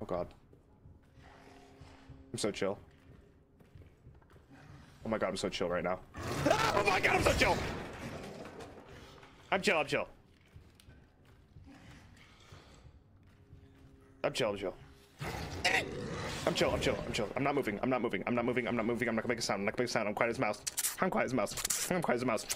Oh god. I'm so chill. Oh my god, I'm so chill right now. Oh my god, I'm so chill! I'm chill, I'm chill. I'm chill, I'm chill. I'm chill, I'm chill, I'm chill. I'm not moving, I'm not moving, I'm not moving, I'm not moving, I'm not gonna make a sound, I'm not gonna make a sound. I'm quiet as a mouse. I'm quiet as a mouse. I'm quiet as a mouse.